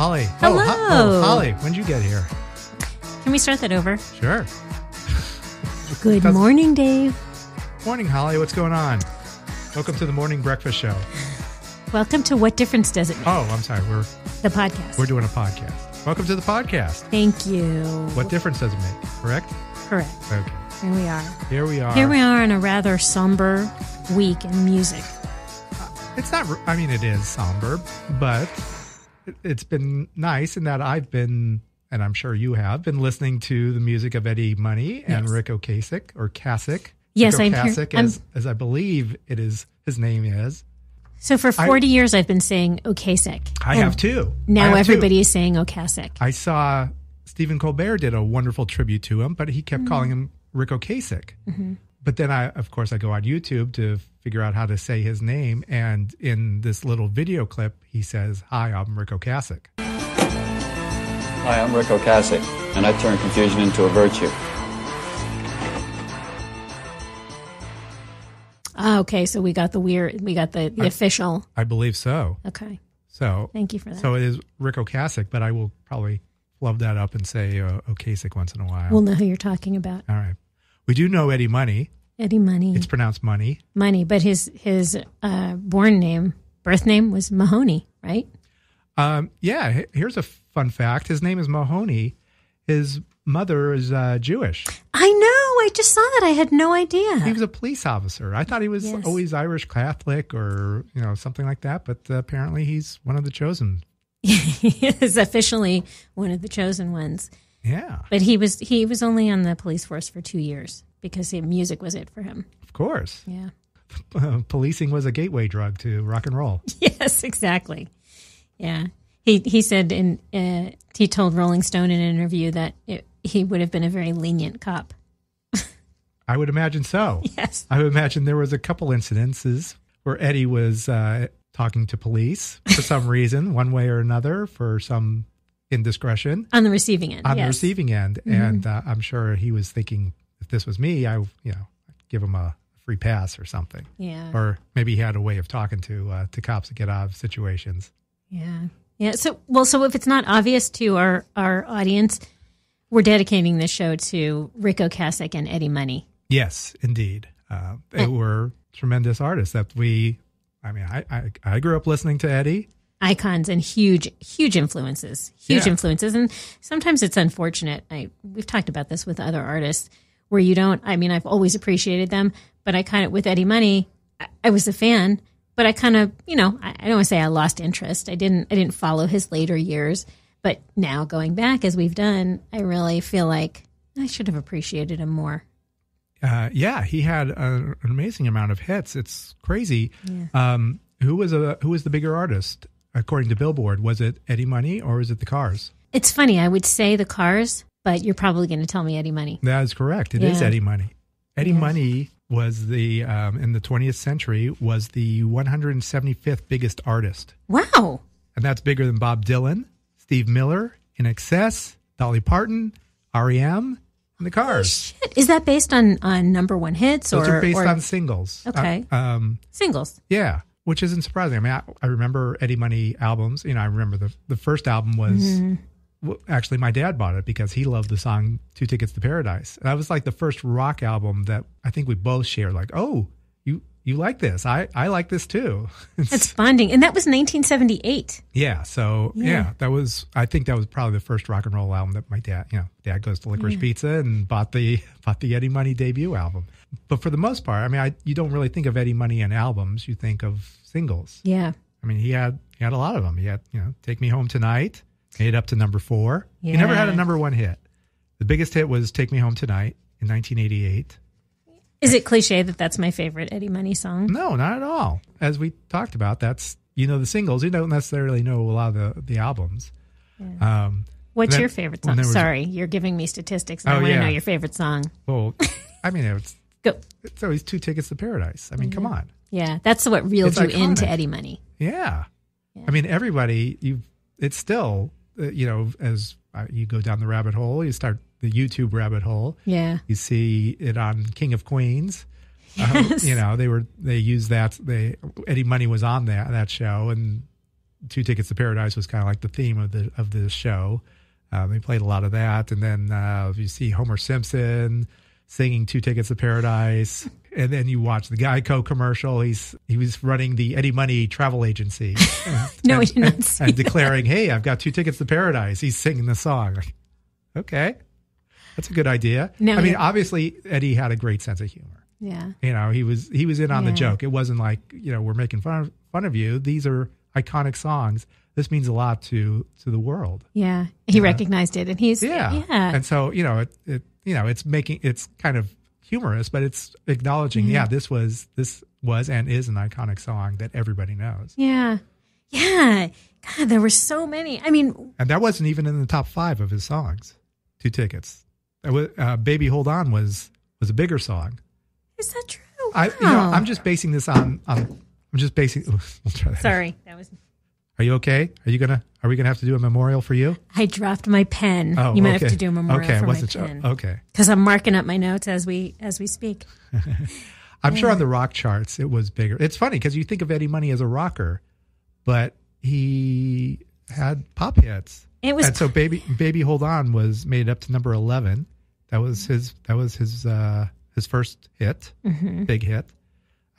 Holly. Oh, Hello. Oh, ho- oh, Holly, when'd you get here? can we start that over? Sure. Good morning, Dave. Morning, Holly. What's going on? Welcome to the morning breakfast show. Welcome to What Difference Does It Make? Oh, I'm sorry. We're The podcast. we're doing a podcast. Welcome to the podcast. Thank you. What difference does it make? Correct? Correct. Okay. Here we are. Here we are. Here we are on a rather somber week in music. Uh, it's not. I mean, it is somber, but it's been nice in that I've been, and I'm sure you have been listening to the music of Eddie Money and Yes. Ric Ocasek or Kasich. Yes, I'm here- Ocasek, I'm- as, as I believe it is. His name is. So for 40 years, I've been saying Okasek. I have too. Now have everybody is saying Okasek. I saw Stephen Colbert did a wonderful tribute to him, but he kept mm-hmm. calling him Ric Ocasek. Mm-hmm. But then I, of course, I go on YouTube to figure out how to say his name, and in this little video clip, he says, "Hi, I'm Ric Ocasek." Hi, I'm Ric Ocasek, and I turn confusion into a virtue. Ah, okay, so we got the weird, we got the, the official. I believe so. Okay, So, thank you for that. so it is Ric Ocasek, but I will probably flub that up and say uh, Ocasek once in a while. we'll know who you're talking about. All right. We do know Eddie Money. Eddie Money. It's pronounced Money. Money, but his his uh, born name, birth name was Mahoney, right? Um, yeah, here's a fun fact. His name is Mahoney. His mother is uh, Jewish. I know. I just saw that. I had no idea. He was a police officer. I thought he was Yes. always Irish Catholic or you know something like that, but uh, apparently he's one of the chosen. he is officially one of the chosen ones. Yeah, But he was he was only on the police force for two years because music was it for him. of course. Yeah. Policing was a gateway drug to rock and roll. Yes, exactly. Yeah. He he said in uh, he told Rolling Stone in an interview that it, he would have been a very lenient cop. I would imagine so. Yes. I would imagine there was a couple incidences where Eddie was uh, talking to police for some reason, one way or another, for some indiscretion On the receiving end. on the receiving end, and uh, I'm sure he was thinking, if this was me, I you know give him a free pass or something, Yeah. or maybe he had a way of talking to uh, to cops to get out of situations. Yeah. Yeah. So, well, so if it's not obvious to our, our audience, we're dedicating this show to Ric Ocasek and Eddie Money. Yes, indeed, uh, they were tremendous artists that we. I mean, I, I I grew up listening to Eddie. Icons and huge, huge influences, huge Yeah. influences. And sometimes it's unfortunate. I, we've talked about this with other artists where you don't, I mean, I've always appreciated them, but I kind of, with Eddie Money, I, I was a fan, but I kind of, you know, I, I don't want to say I lost interest. I didn't, I didn't follow his later years. But now going back as we've done, I really feel like I should have appreciated him more. Uh, yeah, he had a, an amazing amount of hits. It's crazy. Um, who was a who was the bigger artist according to Billboard? Was it Eddie Money or was it the Cars? It's funny. I would say the cars, but you're probably going to tell me Eddie Money. That is correct. It is Yeah. Eddie Money. Eddie Yes. Money was the um, in the 20th century was the 175th biggest artist, Wow. and that's bigger than Bob Dylan, Steve Miller, INXS, Dolly Parton, REM, and the Cars. Shit. Is that based on, on number one hits Those or, are based or on singles. Okay. Uh, um, singles? Yeah, which isn't surprising. I mean, I, I remember Eddie Money albums. You know, I remember the the first album was Mm-hmm. actually my dad bought it because he loved the song Two Tickets to Paradise. And that was like the first rock album that I think we both shared. Like, oh, you you like this? I I like this too. It's bonding. And that was 1978. yeah. So yeah. Yeah. that was. I think that was probably the first rock and roll album that my dad. You know, dad goes to Licorice Pizza and bought the bought the Eddie Money debut album. But for the most part, I mean, I you don't really think of Eddie Money in albums. You think of singles. Yeah. I mean, he had he had a lot of them. He had you know, "Take Me Home Tonight," made up to number four. He never had a number one hit. The biggest hit was "Take Me Home Tonight" in 1988. Is it cliche that that's my favorite Eddie Money song? No, not at all. As we talked about, that's you know the singles. You don't necessarily know a lot of the the albums. Um, What's then- your favorite song? was- Sorry, you're giving me statistics. and I Oh, want to yeah. know your favorite song. well, I mean, it's Go. it's always two tickets to paradise. I mean, come on. Yeah, that's what reeled It's you into iconic. Eddie Money. Yeah. I mean, everybody, you, it's still, uh, you know, as uh, you go down the rabbit hole, you start the YouTube rabbit hole, Yeah. you see it on King of Queens. Yes. you know, they were they used that. They Eddie Money was on that that show, and Two Tickets to Paradise was kind of like the theme of the of the show. Uh, they played a lot of that, and then uh, you see Homer Simpson singing Two Tickets to Paradise, and then you watch the Geico commercial. He's he was running the Eddie Money travel agency. No, and, not and- and that. declaring, "Hey, I've got two tickets to Paradise." He's singing the song. Like, okay, that's a good idea. No, I mean, yeah. obviously Eddie had a great sense of humor. Yeah. You know, he was he was in on the joke. It wasn't like you know we're making fun of, fun of you. These are iconic songs. This means a lot to to the world. Yeah. He recognized it and he's, Yeah, yeah. And so you know it, it you know it's making it's kind of humorous, but it's acknowledging Mm-hmm. yeah this was this was and is an iconic song that everybody knows. yeah. Yeah. God, there were so many. I mean, And that wasn't even in the top five of his songs. Two tickets. Uh, "Baby Hold On" was was a bigger song. is that true? I, you know, I'm just basing this on on I'm just basing. We'll that. Sorry. That was, Are you okay? Are you gonna Are we gonna have to do a memorial for you? I dropped my pen. Oh, you might okay. have to do a memorial Okay, for my sure. pen. Okay, Because I'm marking up my notes as we as we speak. I'm sure on the rock charts it was bigger. It's funny because you think of Eddie Money as a rocker, but he had pop hits. It was and so baby baby hold on was made up to number 11 that was his that was his uh his first hit Mm-hmm. big hit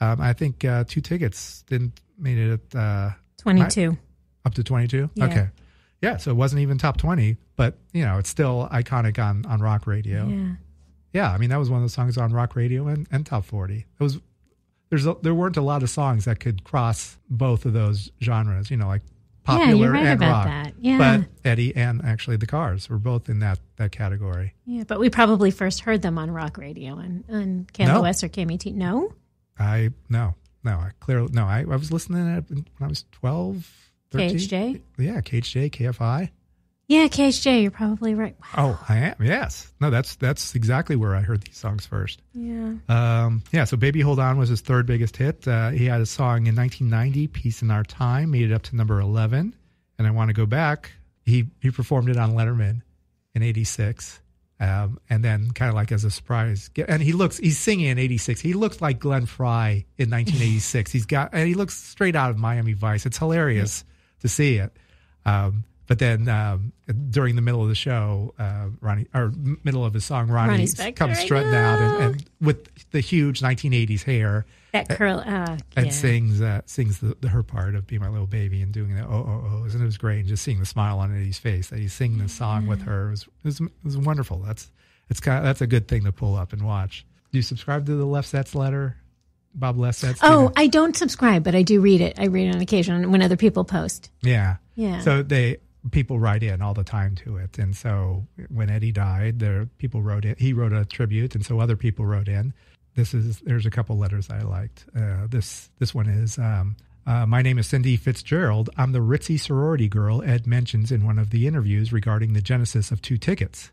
um i think uh two tickets didn't made it uh 22. Up to 22 Yeah. okay yeah so it wasn't even top 20 but you know it's still iconic on on rock radio Yeah. yeah i mean that was one of the songs on rock radio and, and top 40 it was there's a, there weren't a lot of songs that could cross both of those genres you know like popular Yeah, you're right and about rock that. Yeah. but eddie and actually the cars were both in that that category Yeah, but we probably first heard them on rock radio and on KLOS No. or KMET. No? i no no i clearly no i, I was listening to it when i was 12 13. KHJ? yeah khj kfi Yeah, KHJ, you're probably right. Wow. oh i am yes no that's that's exactly where i heard these songs first Yeah. Um, yeah, so Baby Hold On was his third biggest hit. Uh, he had a song in 1990, Peace in Our Time, made it up to number 11. And I Want to Go Back, he, he performed it on Letterman in 86. Um, and then kind of like as a surprise, and he looks, he's singing in 86. He looks like Glenn Frey in 1986. he's got, and he looks straight out of Miami Vice. It's hilarious to see it. Um, but then um, during the middle of the show, uh, Ronnie, or middle of his song, Ronnie comes strutting out and, and with the huge 1980s hair That curl. Uh, and yeah. sings uh, sings the, the her part of "Be My Little Baby" and doing the oh oh ohs, and it was great. And just seeing the smile on Eddie's face that he's singing the song with her was it was, it was wonderful. That's it's kind of, that's a good thing to pull up and watch. Do you subscribe to the Lefsetz letter, Bob Lefsetz? Oh, I don't subscribe, but I do read it. I read it on occasion when other people post. yeah, Yeah. So they people write in all the time to it, and so when Eddie died, there people wrote in. He wrote a tribute, and so other people wrote in. This is there's a couple letters I liked. Uh, this this one is. Um, uh, my name is Cindy Fitzgerald. I'm the ritzy sorority girl Ed mentions in one of the interviews regarding the genesis of two tickets.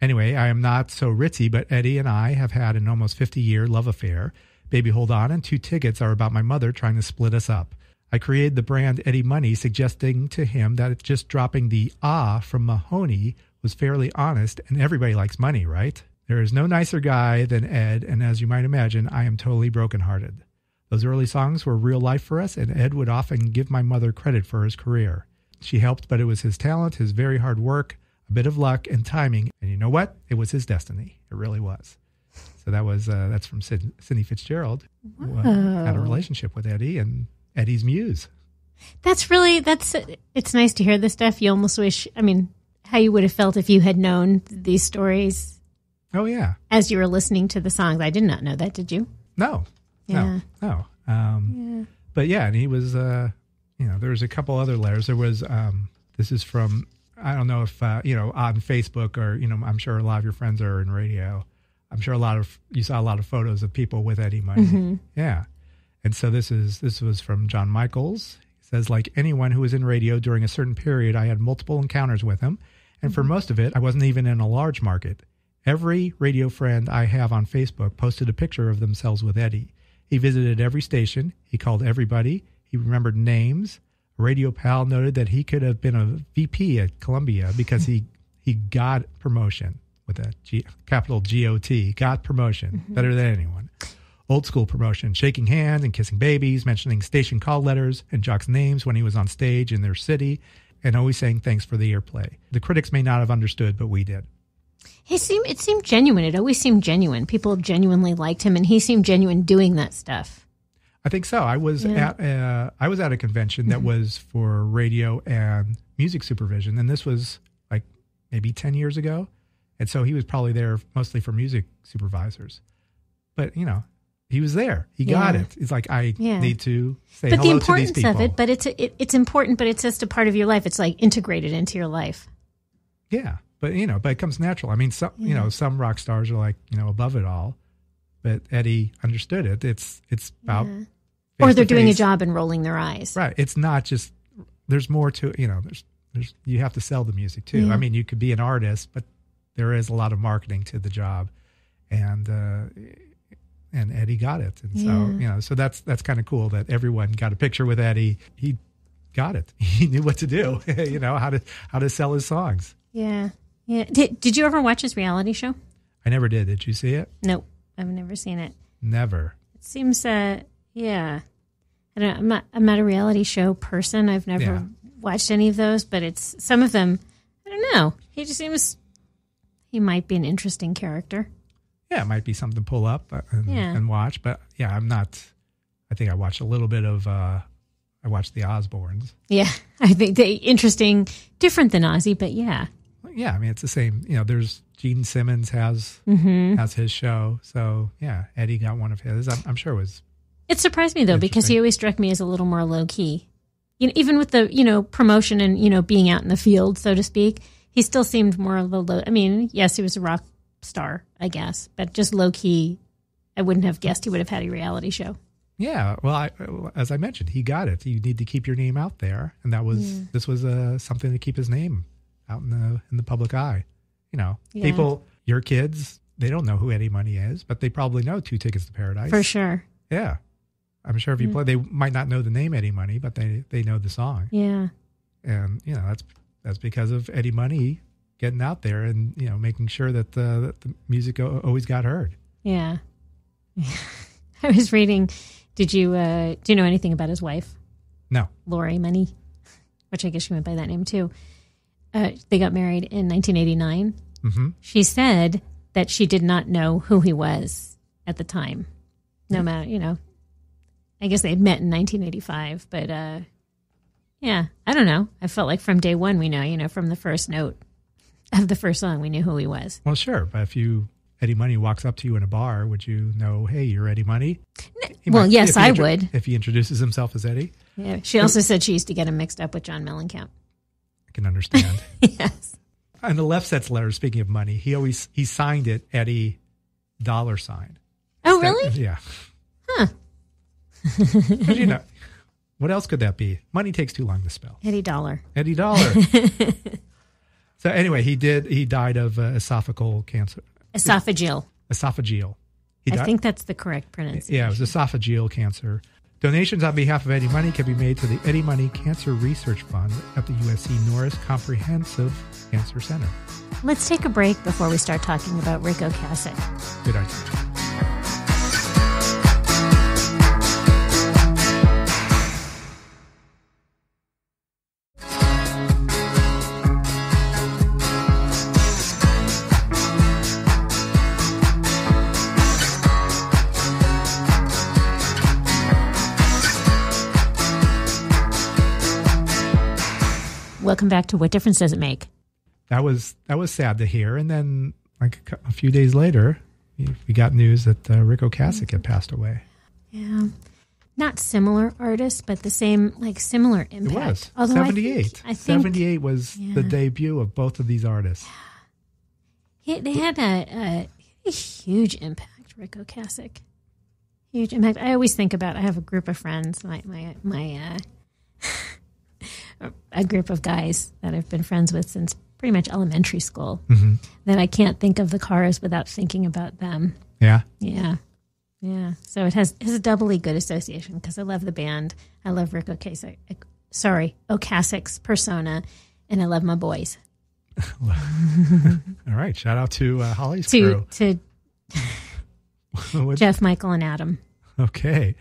Anyway, I am not so ritzy, but Eddie and I have had an almost 50 year love affair. Baby Hold On and Two Tickets are about my mother trying to split us up. I created the brand Eddie Money, suggesting to him that just dropping the ah from Mahoney was fairly honest, and everybody likes money, right? There is no nicer guy than Ed, and as you might imagine, I am totally brokenhearted. Those early songs were real life for us, and Ed would often give my mother credit for his career. She helped, but it was his talent, his very hard work, a bit of luck, and timing. And you know what? It was his destiny. It really was. So that was uh, that's from Sid, Sidney Fitzgerald, who uh, had a relationship with Eddie and Eddie's muse. That's really that's it's nice to hear this stuff. You almost wish I mean how you would have felt if you had known these stories Oh yeah, as you were listening to the songs. I did not know that, did you? no, Yeah. no, no. Um, But yeah, and he was, uh, you know, there was a couple other letters. There was, um, this is from, I don't know if, uh, you know, on Facebook or, you know, I'm sure a lot of your friends are in radio. I'm sure a lot of, you saw a lot of photos of people with Eddie Money. Mm-hmm. Yeah. And so this is, this was from John Michaels. He says, like anyone who was in radio during a certain period, I had multiple encounters with him. And for mm-hmm. most of it, I wasn't even in a large market. Every radio friend I have on Facebook posted a picture of themselves with Eddie. He visited every station. He called everybody. He remembered names. Radio pal noted that he could have been a VP at Columbia because he, he got promotion with a G, capital G O T, got promotion better than anyone. old school promotion, shaking hands and kissing babies, mentioning station call letters and Jock's names when he was on stage in their city, and always saying thanks for the airplay. The critics may not have understood, but we did. He seemed it seemed genuine. It always seemed genuine. People genuinely liked him, and he seemed genuine doing that stuff. I think so. I was Yeah. at uh, I was at a convention that was for radio and music supervision, and this was like maybe ten years ago, and so he was probably there mostly for music supervisors. But you know, he was there. He got it. He's like, I Yeah. need to say But the hello to these importance people. of it, but it's it, it's important, but it's just a part of your life. It's like integrated into your life. Yeah, but you know, but it comes natural. I mean, some you know, some rock stars are like you know above it all, but Eddie understood it. It's it's about Yeah. Or they're doing a job and rolling their eyes. Right. It's not just there's more to you know. There's there's you have to sell the music too. Yeah. I mean, you could be an artist, but there is a lot of marketing to the job, and uh, and Eddie got it, and so you know, so that's that's kind of cool that everyone got a picture with Eddie. He got it. He knew what to do. you know how to how to sell his songs. Yeah, yeah. Did Did you ever watch his reality show? I never did. Did you see it? Nope, I've never seen it. Never. It seems, uh, yeah. I don't. I'm not. I'm not a reality show person. I've never Yeah. watched any of those, but it's some of them. I don't know. He just seems. He might be an interesting character. Yeah, it might be something to pull up uh, and, Yeah. and watch, but yeah, I'm not. I think I watched a little bit of. uh I watched the Osbournes. Yeah, I think they interesting, different than Ozzy, but yeah, yeah, I mean it's the same. You know, there's Gene Simmons has Mm-hmm. has his show, so yeah, Eddie got one of his. I'm, I'm sure it was It surprised me though because he always struck me as a little more low key. You know, even with the you know promotion and you know being out in the field, so to speak, he still seemed more of a low. I mean, yes, he was a rock star, I guess, but just low key. I wouldn't have guessed he would have had a reality show. yeah. Well, I, as I mentioned, he got it. You need to keep your name out there, and that was this was uh, something to keep his name out in the in the public eye. You know, Yeah. people, your kids, they don't know who Eddie Money is, but they probably know Two Tickets to Paradise For sure. Yeah, I'm sure if you play, they might not know the name Eddie Money, but they they know the song. Yeah. and you know that's that's because of Eddie Money getting out there and you know making sure that the, that the music o- always got heard. Yeah. I was reading. Did you uh, do you know anything about his wife, No, Lori Money, which I guess she went by that name too? Uh, they got married in 1989. hmm She said that she did not know who he was at the time. No matter, you know, I guess they had met in 1985, but uh, yeah, I don't know. I felt like from day one we know, you know, from the first note of the first song, we knew who he was. well, sure, but if you Eddie Money walks up to you in a bar, would you know? Hey, you're Eddie Money. He well, yes, I intro- would. If he introduces himself as Eddie, Yeah. She also said she used to get him mixed up with John Mellencamp. I can understand. yes. and the Lefsetz letter. Speaking of money, he always he signed it Eddie dollar sign. Oh, That- really? yeah. Huh. you know, what else could that be? Money takes too long to spell. Eddie Dollar. Eddie Dollar. so anyway, he did. He died of uh, esophageal cancer. Esophageal. Esophageal. He I died. think that's the correct pronunciation. yeah, it was esophageal cancer. Donations on behalf of Eddie Money can be made to the Eddie Money Cancer Research Fund at the USC Norris Comprehensive Cancer Center. Let's take a break before we start talking about Ric Ocasek. Good idea. Welcome back to What Difference Does It Make? That was that was sad to hear. And then, like a, a few days later, we got news that uh, Ric Ocasek had passed away. Yeah. Not similar artists, but the same, like similar impact. It was Although I think- seventy eight. I think, Seventy eight was the debut of both of these artists. he- they had a, a, a huge impact, Ric Ocasek. Huge impact. I always think about, I have a group of friends, my, my, my, uh, a group of guys that I've been friends with since pretty much elementary school Mm-hmm. that I can't think of the cars without thinking about them. Yeah. Yeah. Yeah. So it has, has a doubly good association because I love the band. I love Ric Ocasek. Sorry, Ocasek's persona. And I love my boys. All right. Shout out to uh, Holly's To, crew. to, Jeff, Michael, and Adam okay.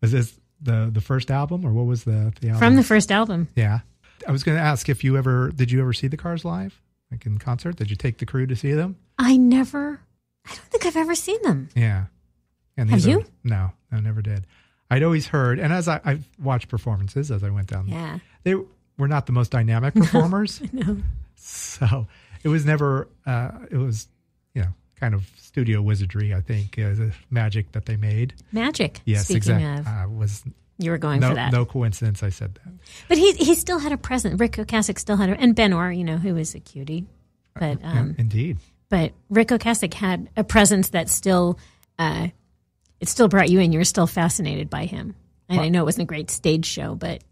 Was this the the first album or what was the the album? from the first album. Yeah. I was going to ask if you ever did you ever see the Cars live? Like in concert? Did you take the crew to see them? I never. I don't think I've ever seen them. Yeah. And Have these are- you? no, I never did. I'd always heard, and as I, I've watched performances as I went down, Yeah. they were not the most dynamic performers. No. So it was never, uh, it was, you know, kind of studio wizardry, I think, uh, the magic that they made. Magic. Yes, exactly. Uh, was you were going no, for that. no coincidence I said that. But he he still had a presence. Ric Ocasek still had a, and Ben Orr, you know, who was a cutie. But um, Indeed. but Ric Ocasek had a presence that still, uh, it still brought you in. You were still fascinated by him. And I know it wasn't a great stage show, but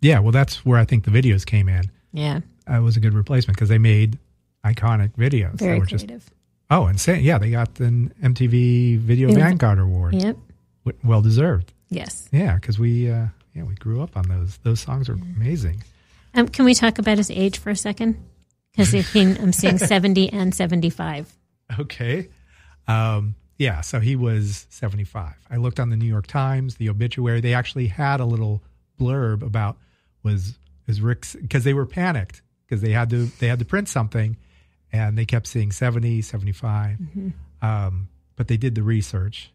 Yeah, well, that's where I think the videos came in. yeah, Uh, it was a good replacement because they made iconic videos. very were just creative. oh, insane! Yeah, they got an MTV Video. Vanguard Award. Yep. Well deserved. Yes. Yeah, because we uh, yeah we grew up on those. Those songs are amazing. Um, can we talk about his age for a second? Because I'm seeing 70 and 75. Okay. Um, yeah, so he was 75. I looked on the New York Times, the obituary. They actually had a little blurb about was is Ric's because they were panicked because they had to they had to print something, and they kept seeing 70, 75. Um, but they did the research,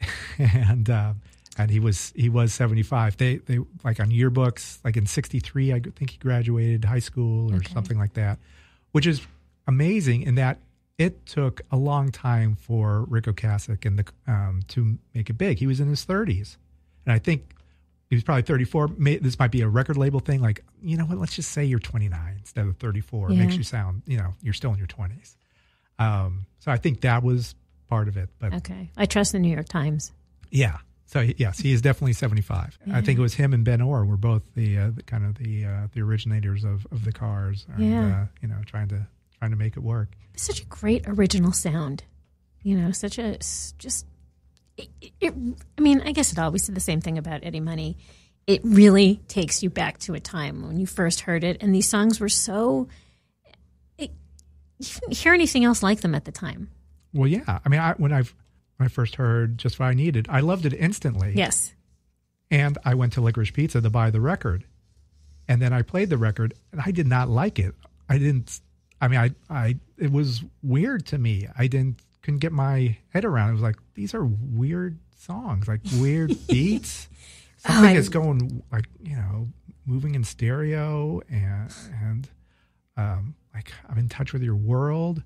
and uh, and he was he was 75. They they like on yearbooks like in 63. I think he graduated high school or Okay. something like that, which is amazing in that it took a long time for Ric Ocasek and the um, to make it big. He was in his 30s, and I think he was probably 34. May, this might be a record label thing. Like you know what? Let's just say you're 29 instead of 34. It makes you sound you know you're still in your 20s. Um, so I think that was part of it. But Okay. I trust the New York Times. yeah. So yes, he is definitely 75. I think it was him and Ben Orr were both the, uh, the kind of the uh, the originators of, of the cars. And, Yeah. Uh, you know, trying to trying to make it work. Such a great original sound. You know, such a just. It, it, I mean, I guess it always said the same thing about Eddie Money. It really takes you back to a time when you first heard it, and these songs were so. It, you didn't hear anything else like them at the time. Well, yeah. I mean, I, when I when I first heard just what I needed, I loved it instantly. Yes. And I went to Licorice Pizza to buy the record, and then I played the record, and I did not like it. I didn't. I mean, I I it was weird to me. I didn't couldn't get my head around. It was like these are weird songs, like weird beats. Something I- is going like you know moving in stereo and and um, like I'm in touch with your world.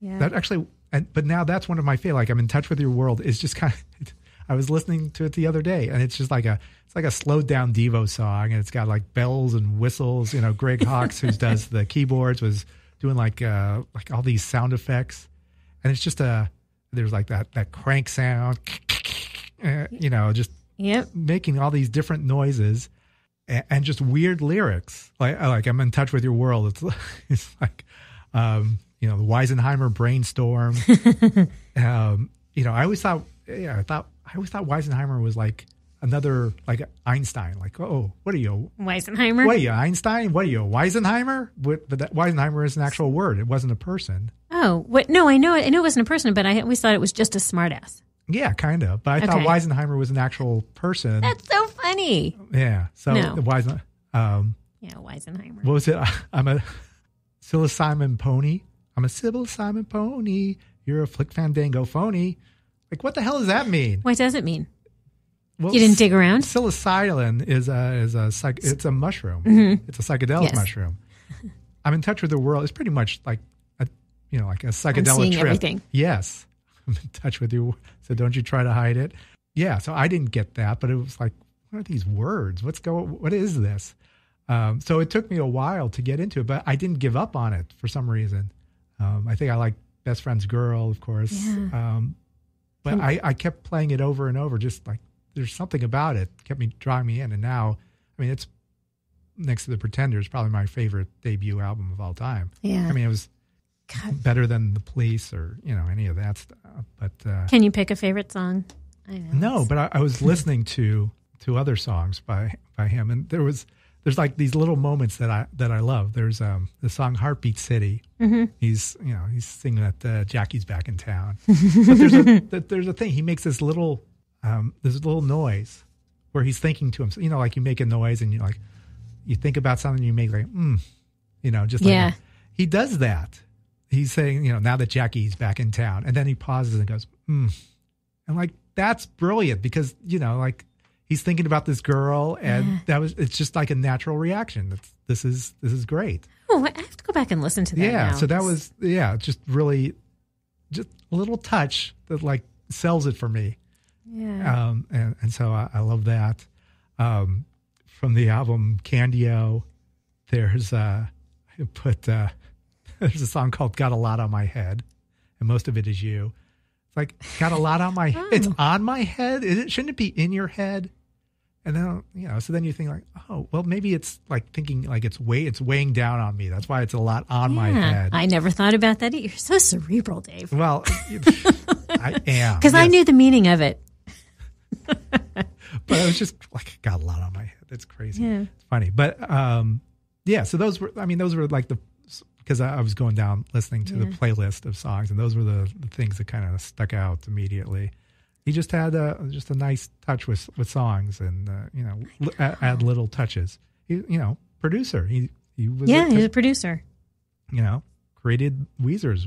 Yeah. That actually, and, but now that's one of my favorite. Like I'm in touch with your world. Is just kind of. I was listening to it the other day, and it's just like a it's like a slowed down Devo song, and it's got like bells and whistles. You know, Greg Hawkes, who does the keyboards, was doing like uh like all these sound effects, and it's just a there's like that that crank sound, uh, you know, just Yep. making all these different noises and, and just weird lyrics. Like like I'm in touch with your world. It's it's like um, you know the Weisenheimer brainstorm. um, you know, I always thought yeah, I thought I always thought Weisenheimer was like another like Einstein. Like oh, what are you? Weisenheimer. What are you Einstein? What are you Weisenheimer? But, but that Weisenheimer is an actual word. It wasn't a person. Oh, what? No, I know it. I know it wasn't a person, but I always thought it was just a smartass. Yeah, kind of. But I thought Okay. Weisenheimer was an actual person. That's so funny. yeah. So No. Weisen. Um, Yeah, Weisenheimer. what was it? I'm a psilocybin pony. I'm a psilocybin pony. You're a flick fandango phony. Like, what the hell does that mean? What does it mean? Well, You didn't dig around? Psilocybin is a is a psych, it's a mushroom. It's a psychedelic Mm-hmm. Yes. mushroom. I'm in touch with the world. It's pretty much like a you know like a psychedelic trip. everything. Yes, I'm in touch with you. So don't you try to hide it. Yeah. So I didn't get that, but it was like, what are these words? What's go? What is this? Um, so it took me a while to get into it, but I didn't give up on it for some reason. Um, I think I like Best Friend's Girl, of course. Yeah. Um, but I, I kept playing it over and over, just like there's something about it kept me drawing me in. And now, I mean, it's next to the Pretenders, probably my favorite debut album of all time. Yeah. I mean, it was God. better than the Police or you know any of that stuff. But uh, Can you pick a favorite song? I know. no, but I, I was listening to to other songs by by him, and there was there's like these little moments that I that I love. There's um the song Heartbeat City. Mm-hmm. He's you know he's singing that uh, Jackie's back in town. but there's a there's a thing. He makes this little um this little noise where he's thinking to himself. You know, like you make a noise and you like you think about something. You make like mm, you know, just like Yeah. that. he does that. He's saying you know now that Jackie's back in town, and then he pauses and goes mm. and like that's brilliant because you know like he's thinking about this girl and that was it's just like a natural reaction that's this is this is great Oh, I have to go back and listen to that. yeah now. so that was yeah just really just a little touch that like sells it for me yeah. um and, and so I, I love that um from the album Candy-O there's uh I put uh there's a song called got a lot on my head and most of it is you like got a lot on my head. it's on my head is it shouldn't it be in your head and then you know so then you think like oh well maybe it's like thinking like it's way it's weighing down on me that's why it's a lot on my head I never thought about that. You're so cerebral, Dave. well i am Because I knew the meaning of it. but I was just like got a lot on my head. It's crazy. Yeah. It's funny, but um, yeah. So those were. I mean, those were like the because I, I was going down listening to the playlist of songs, and those were the, the things that kind of stuck out immediately. He just had a just a nice touch with with songs, and uh, you know, li- add, add little touches. He, you know, producer. He he was Yeah, a- he's a producer. you know created Weezer's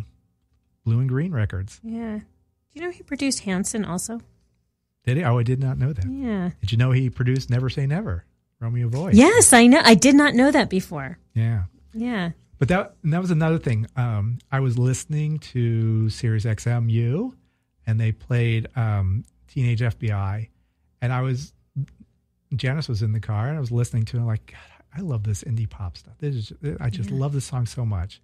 Blue and Green records. Yeah. Do you know he produced Hanson also? Did he? Oh, I did not know that. Yeah. Did you know he produced Never Say Never? Romeo Void. Yes, I know. I did not know that before. Yeah. Yeah. But that and that was another thing. Um, I was listening to Sirius XMU, and they played um, Teenage FBI, and I was Janice was in the car, and I was listening to it. Like, God, I love this indie pop stuff. This is I just love this song so much.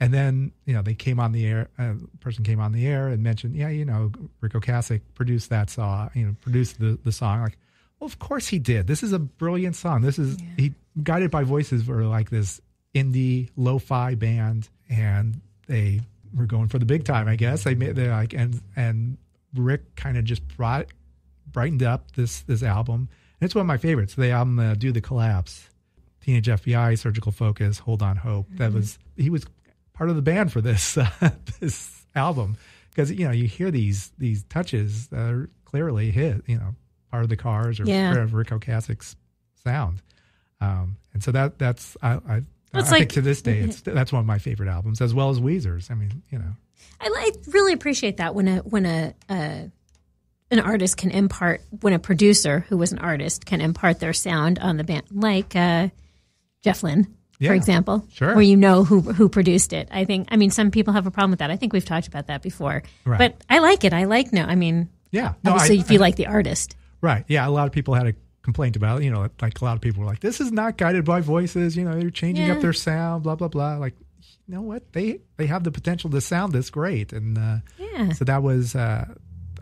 And then you know they came on the air. A person came on the air and mentioned, yeah, you know, Ric Ocasek produced that song. You know, produced the the song. Like, well, of course he did. This is a brilliant song. This is he guided by voices were like this indie lo-fi band, and they were going for the big time. I guess they made they like and and Ric kind of just brought brightened up this this album. And it's one of my favorites. The album uh, "Do the Collapse," Teenage FBI, Surgical Focus, Hold On Hope. That was he was part of the band for this uh, this album because you know you hear these these touches that are clearly hit. You know, part of the Cars or Yeah. part of Ric Ocasek's sound. Um, and so that that's I I, It's I like- think to this day it's that's one of my favorite albums as well as Weezer's. I mean, you know, I, I really appreciate that when a when a, a an artist can impart when a producer who was an artist can impart their sound on the band, like uh, Jeff Lynne, Yeah, for example, sure. where you know who who produced it. I think. I mean, some people have a problem with that. I think we've talked about that before. Right. But I like it. I like no. I mean, yeah. No, obviously, I, if you like the artist, Right. Yeah. A lot of people had a complaint about it. You know, like a lot of people were like, this is not guided by voices. You know, they're changing Yeah. up their sound, blah, blah, blah. Like, you know what? They they have the potential to sound this great. And uh, yeah, so that was, uh,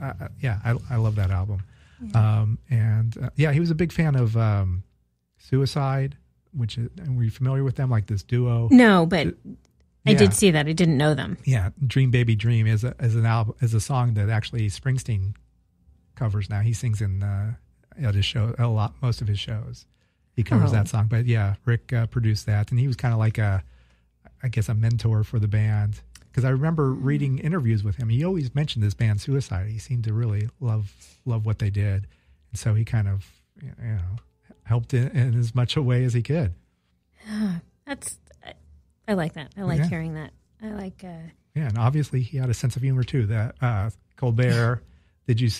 uh, yeah, I, I love that album. Um, and uh, yeah, he was a big fan of um, Suicide, which is, and were you familiar with them? Like this duo? no, but I Yeah. did see that. I didn't know them. Yeah, "Dream Baby Dream" is a, is an album is a song that actually Springsteen covers now. He sings in uh, at his show a lot, most of his shows. He covers Oh. that song, but yeah, Ric uh, produced that, and he was kind of like a, I guess, a mentor for the band. Because I remember reading interviews with him, he always mentioned this band Suicide. He seemed to really love love what they did, and so he kind of you know helped in, in as much a way as he could. That's I, I like that. I like Yeah. hearing that. I like. Uh, Yeah, and obviously he had a sense of humor too. That uh, Colbert, did you?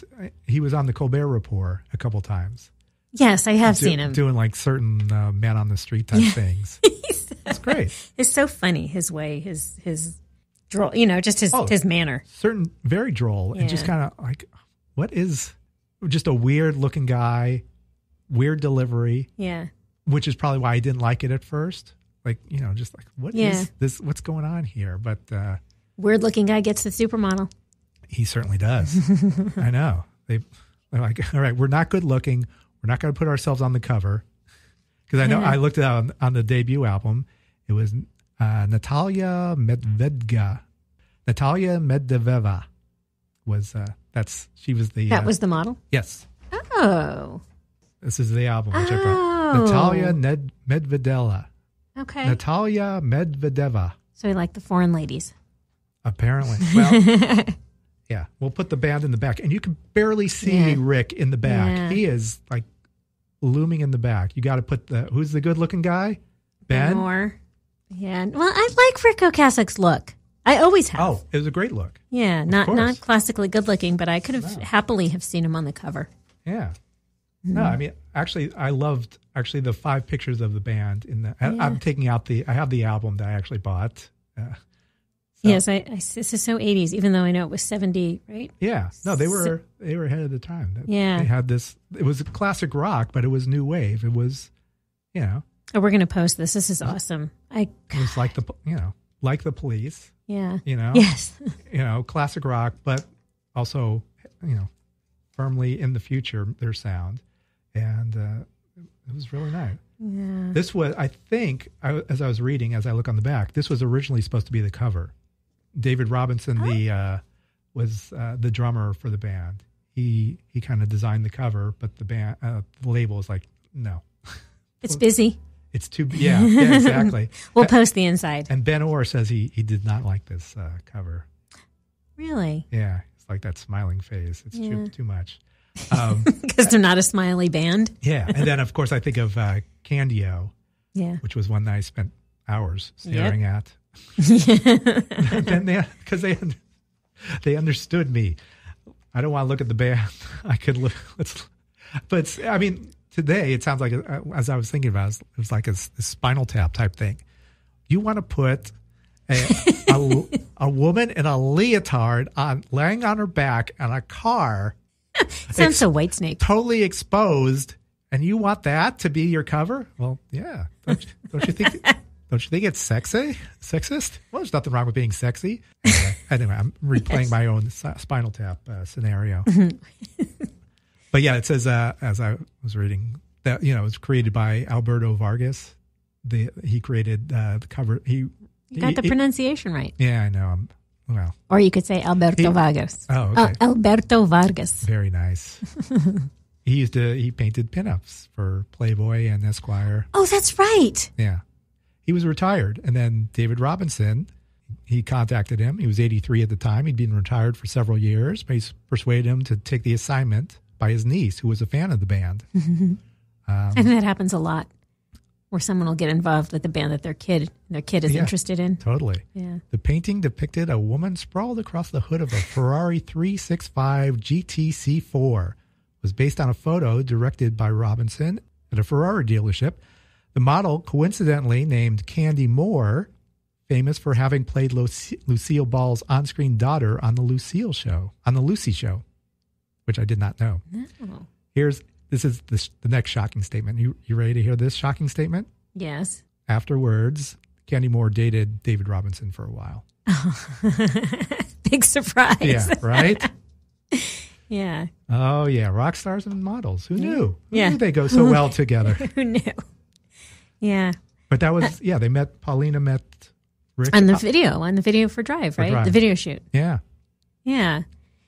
He was on the Colbert Report a couple times. yes, I have do- seen him. doing like certain uh, man on the street type things. It's great. It's so funny his way, his his droll, you know, just his Oh. his manner. Certain very droll and just kind of like, what is just a weird looking guy, weird delivery, Yeah, which is probably why I didn't like it at first. Like you know, just like what is Yeah. this? What's going on here? But uh, weird looking guy gets the supermodel. He certainly does. I know. They, they're like, all right, we're not good looking. We're not going to put ourselves on the cover. Because I know. I looked at on, on the debut album. It was uh, Natalia Medvedeva. Natalia Medvedeva was uh, that's she was the That uh, was the model. yes Oh, This is the album which I Oh. brought. Natalia Ned- Medvedeva. Okay. Natalia Medvedeva. so we like the foreign ladies. Apparently. Well, yeah. We'll put the band in the back, and you can barely see Yeah. Ric in the back. Yeah. He is like looming in the back. You got to put the who's the good-looking guy? Ben. More. Yeah. Well, I like Ric Ocasek's look. I always have. Oh, it was a great look. Yeah, not course. not classically good looking, but I could have happily have seen him on the cover. Yeah. No, I mean, actually, I loved actually the five pictures of the band in the. I, I'm taking out the. I have the album that I actually bought. Uh, Yes, I, I this is so 80s, even though I know it was 70, right? yeah, no, they were they were ahead of the time. Yeah. they had this. It was a classic rock, but it was new wave. It was, you know, Oh, we're gonna post this. This is awesome. I it was like the you know like the police. yeah. You know, Yes. you know, classic rock, but also you know, firmly in the future their sound, and uh, it was really nice. Yeah. This was, I think, I, as I was reading, as I look on the back, this was originally supposed to be the cover. David Robinson, the uh, was uh, the drummer for the band. He he kind of designed the cover, but the band, uh, the label is like, no, It's busy. it's too. Yeah, yeah, exactly. We'll post the inside. and Ben Orr says he he did not like this uh, cover. Really? Yeah, it's like that smiling face. It's Yeah. too too much. Um, Because they're not a smiley band. yeah, and then of course I think of uh, Candy-O, Yeah. which was one that I spent hours Yep. staring at. Then they because they they understood me. I don't want to look at the band. I could look. Let's, but I mean, today it sounds like uh, as I was thinking about it, it was like a Spinal Tap type thing. You want to put a, a a woman in a leotard on laying on her back on a car, Sounds so Whitesnake. totally exposed, and you want that to be your cover? Well, yeah. Don't don't you think? Don't you think it's sexy? Sexist? Well, there's nothing wrong with being sexy. Anyway, anyway I'm replaying my own Spinal Tap uh, scenario. but yeah, it says uh, as I was reading that you know it was created by Alberto Vargas. The he created uh, the cover. He You got the he- pronunciation right. yeah, I know. I'm well, Or you could say Alberto He- Vargas. Oh, okay. Alberto Vargas. very nice. he used to he painted pinups for Playboy and Esquire. Oh, that's right. Yeah. He was retired. And then David Robinson, he contacted him. He was 83 at the time. He'd been retired for several years, but he persuaded him to take the assignment by his niece, who was a fan of the band. Um, and that happens a lot where someone will get involved with the band that their kid their kid is Yeah. interested in. Totally. Yeah. The painting depicted a woman sprawled across the hood of a Ferrari 365 GTC4. Was based on a photo directed by Robinson at a Ferrari dealership. The model, coincidentally named Candy Moore, famous for having played Lucille Ball's on-screen daughter on the Lucille show, on the Lucy show, which I did not know. Oh. Here's this is the, sh- the next shocking statement. You you ready to hear this shocking statement? Yes. Afterwards, Candy Moore dated David Robinson for a while. Big surprise. Yeah, right? Yeah. Oh yeah, rock stars and models. Who knew? Who Yeah. knew they go so well together? Who knew? Yeah. But that was yeah. They met. Paulina met Ric. On the video, on the video for Drive, right? Drive. The video shoot. yeah, Yeah.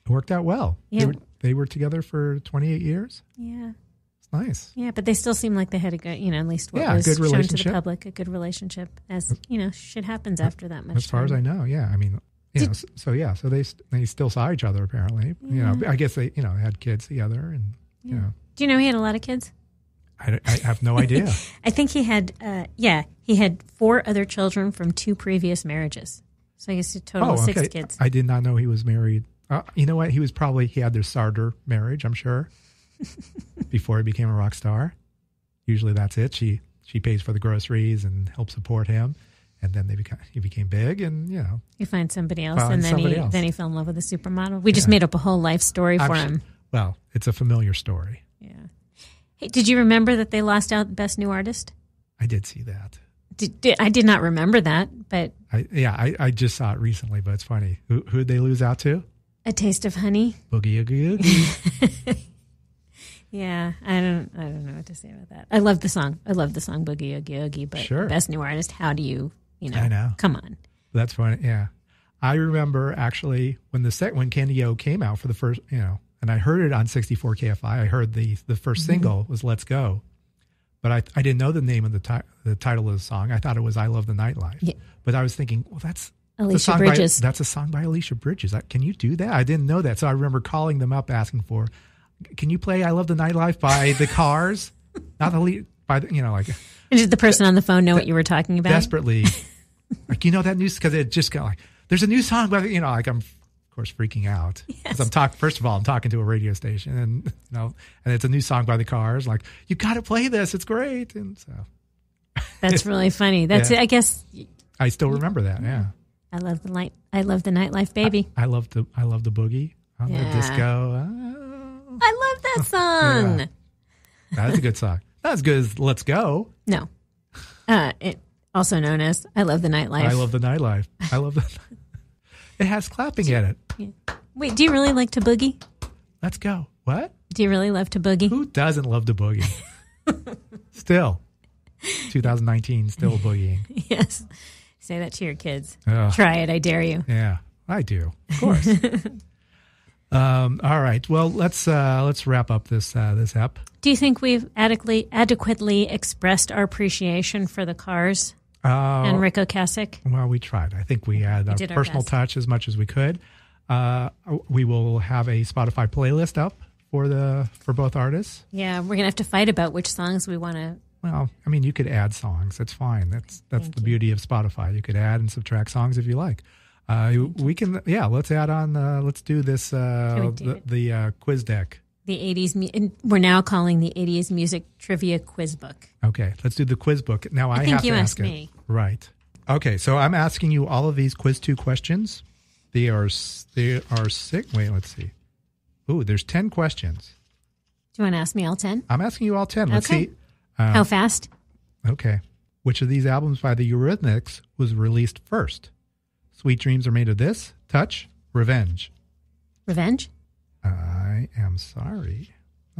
it worked out well. Yeah. They were they were together for twenty eight years. Yeah. It's nice. Yeah, but they still seem like they had a good, you know, at least what Yeah, was good shown to the relationship. public, a good relationship. As you know, shit happens after that much. As far as I know, yeah. I mean, you Did- know, so, so yeah. So they st- they still saw each other apparently. You know, I guess they you know had kids together and you know Do you know he had a lot of kids? I, I have no idea. I think he had, uh, yeah, he had four other children from two previous marriages. So I guess a total oh, of six okay. kids. I did not know he was married. Uh, you know what? He was probably he had their starter marriage. I'm sure before he became a rock star. Usually that's it. She she pays for the groceries and helps support him, and then they become he became big, and you know You find somebody else, and then he else. then he fell in love with a supermodel. We just made up a whole life story I'm for su- him. Well, it's a familiar story. Yeah. Hey, did you remember that they lost out best new artist? I did see that. Did, did, I did not remember that, but I yeah I, I just saw it recently, but it's funny. Who who did they lose out to? a taste of honey. Boogie Oogie Oogie. Yeah, I don't, I don't know what to say about that. I love the song. I love the song Boogie Oogie Oogie, but Sure. best new artist. How do you, you know? I know. Come on. That's funny. Yeah, I remember actually when the set when Candy O came out for the first, you know, and I heard it on 64 KFI. I heard the the 1st Mm-hmm. single was "Let's Go," but I I didn't know the name of the ti- the title of the song. I thought it was "I Love the Nightlife," Yeah. but I was thinking, well, that's Alicia Bridges. By, that's a song by Alicia Bridges. I- Can you do that? I didn't know that, so I remember calling them up asking for, "Can you play I Love the Nightlife by the Cars?" Not the lead, by the, you know like And did the person on the phone know what you were talking about? desperately like you know that news because it just got like there's a new song but you know like i'm of course freaking out because i'm talking first of all i'm talking to a radio station and you know and it's a new song by the cars like you got to play this it's great and so That's really funny. That's Yeah. I guess i still remember that yeah I love the light. I love the nightlife, baby. i love the i love the boogie on Yeah. the disco oh, I love that song. Yeah. that's a good song not as good as let's go No, uh, it also known as I love the nightlife. i love the nightlife i love the it has clapping in it Wait, do you really like to boogie? let's go what Do you really love to boogie? Who doesn't love to boogie? still, 2019, still boogieing. yes. Say that to your kids. Ugh. Try it. I dare you. Yeah, I do, of course. um, all right. Well, let's uh, let's wrap up this uh, this app. Do you think we've adequately adequately expressed our appreciation for the cars Uh, and Ric Ocasek? well, we tried. I think we had a our personal touch as much as we could. Uh, we will have a Spotify playlist up for the for both artists. Yeah, we're gonna have to fight about which songs we want to. Well, I mean, you could add songs. That's fine. That's that's the beauty of Spotify. You could add and subtract songs if you like. Uh, we can, yeah. Let's add on. Uh, let's do this. Uh, do the the uh, quiz deck. The 80s, mu- and we're now calling the 80s music trivia quiz book. Okay, let's do the quiz book. Now I, think have you to ask it. me. Right. Okay, so I'm asking you all of these quiz two questions. They are they are six. Wait, let's see. Ooh, there's ten questions. Do you want to ask me all 10? I'm asking you all ten. Let's Okay. see. Uh, How fast? Okay. Which of these albums by the Eurythmics was released first? Sweet Dreams Are Made of This, Touch, Revenge. Revenge? I am sorry.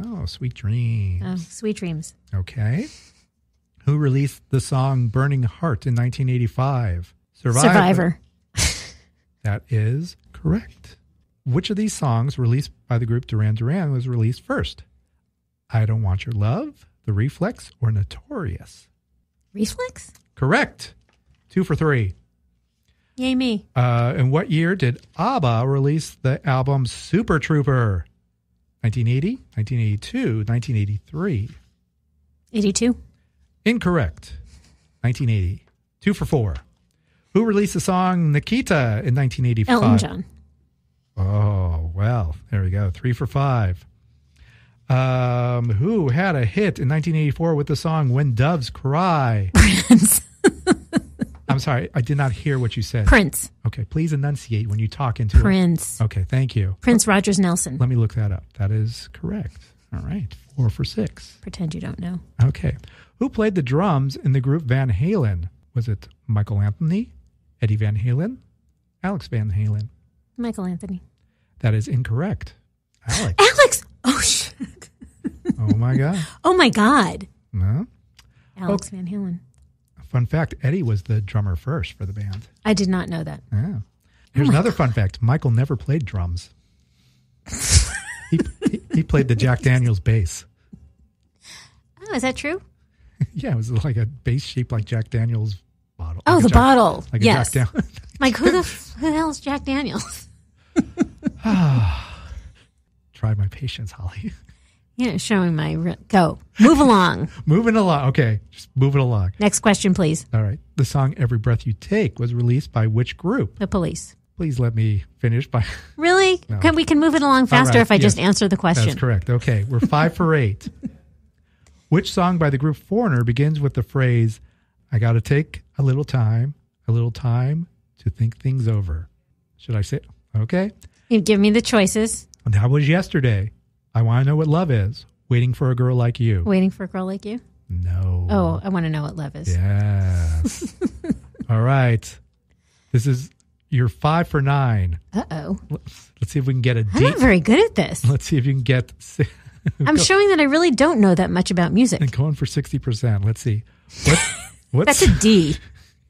Oh, Sweet Dreams. Oh, sweet dreams. Okay. Who released the song Burning Heart in 1985? Survivor. That is correct. Which of these songs released by the group Duran Duran was released first? I Don't Want Your Love, The Reflex, or Notorious? Reflex? Correct. Two for three. Yay, me. Uh, in what year did ABBA release the album Super Trooper? 1980, 1982, 1983. 82. Incorrect. 1980. Two for four. Who released the song Nikita in 1985? Elton John. Oh, well, there we go. Three for five. Um, who had a hit in 1984 with the song When Doves Cry? Prince. I'm sorry, I did not hear what you said. Prince. Okay, please enunciate when you talk into it. Prince. Okay, thank you. Prince Rogers Nelson. Let me look that up. That is correct. All right, four for six. Pretend you don't know. Okay. Who played the drums in the group Van Halen? Was it Michael Anthony, Eddie Van Halen, Alex Van Halen? Michael Anthony. That is incorrect. Alex. Alex. Oh, shit. oh my God. Oh, my God. No. Alex oh. Van Halen. Fun fact Eddie was the drummer first for the band. I did not know that. Yeah. Oh Here's another fun fact Michael never played drums, he, he, he played the Jack Daniels bass. Oh, is that true? Yeah, it was like a bass shaped like Jack Daniels bottle. Oh, Like the Jack- bottle. Like yes. Jack Dan- Like, who the, f- who the hell is Jack Daniels? Try my patience, Holly. You know, showing my. Re- Go. Move along. moving along. Okay, just moving along. Next question, please. All right. The song Every Breath You Take was released by which group? The police. Please let me finish by. Really? No. Can, we can move it along faster right, if I just answer the question. That's correct. Okay, we're five for eight. Which song by the group Foreigner begins with the phrase, I got to take a little time, a little time to think things over? Should I say? Okay. You give me the choices. And that was yesterday. I want to know what love is. Waiting for a girl like you. Waiting for a girl like you. No. Oh, I want to know what love is. Yes. All right. This is you're five for nine. Uh oh. Let's, see if we can get a I'm not very good at this. Let's see if you can get. I'm showing that I really don't know that much about music. And going for sixty percent. Let's see. What, That's a D.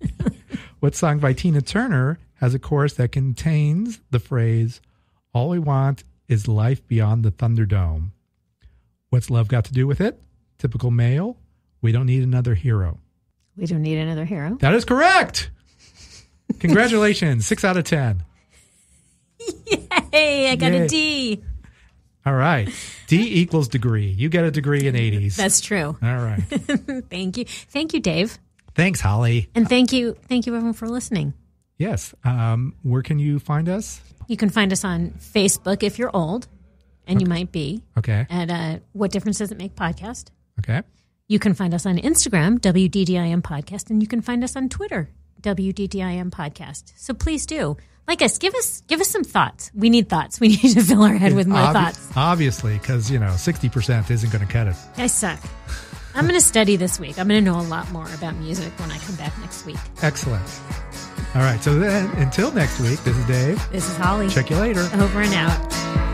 what song by Tina Turner has a chorus that contains the phrase "All we want is life beyond the Thunderdome. What's love got to do with it? Typical male. We don't need another hero. We don't need another hero. That is correct. Congratulations. Six out of 10. Yay. I got Yay. a D. All right. D equals degree. You get a degree in 80s. That's true. All right. Thank you. Thank you, Dave. Thanks, Holly. And thank you. Thank you everyone for listening. Yes. Um, where can you find us? You can find us on Facebook if you're old, and you might be, Okay. at uh, What Difference Does It Make podcast. Okay. You can find us on Instagram, WDDIM Podcast, and you can find us on Twitter, WDDIM Podcast. So please do like us. Give us give us some thoughts. We need thoughts. We need to fill our head with more Obvi- thoughts. Obviously, because, you know, 60% isn't going to cut it. I suck. I'm going to study this week. I'm going to know a lot more about music when I come back next week. Excellent. All right. So then, until next week, this is Dave. This is Holly. Check you later. Over and out.